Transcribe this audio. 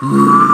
Whew.